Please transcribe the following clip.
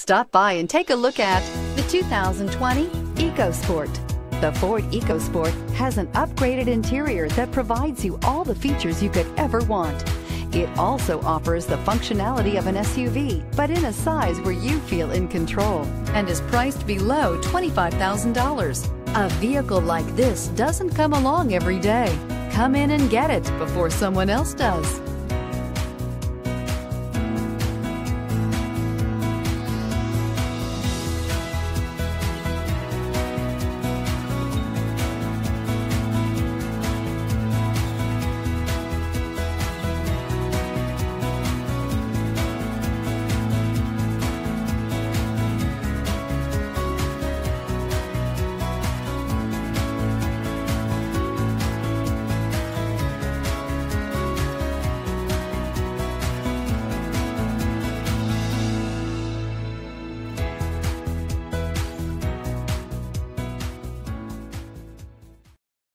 Stop by and take a look at the 2020 EcoSport. The Ford EcoSport has an upgraded interior that provides you all the features you could ever want. It also offers the functionality of an SUV, but in a size where you feel in control and is priced below $25,000. A vehicle like this doesn't come along every day. Come in and get it before someone else does.